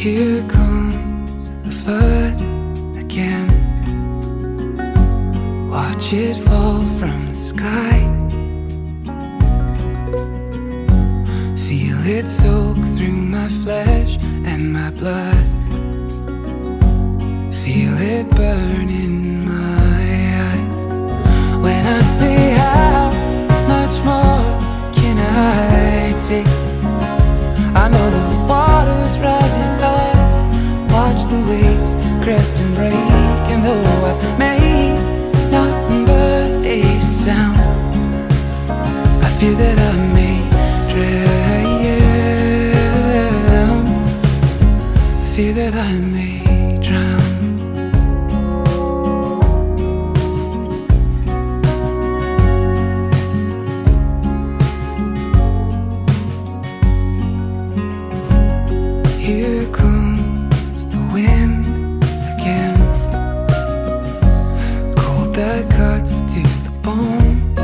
Here comes the flood again. Watch it fall from the sky. Feel it soak through my flesh and my blood. Feel it burning. Fear that I may drown. Here comes the wind again. Cold that cuts to the bone.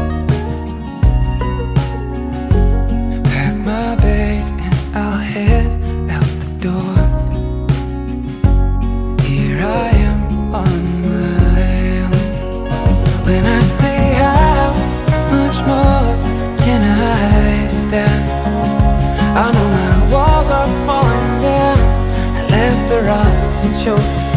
Pack my bags and I'll head out the door. The rocks and chose the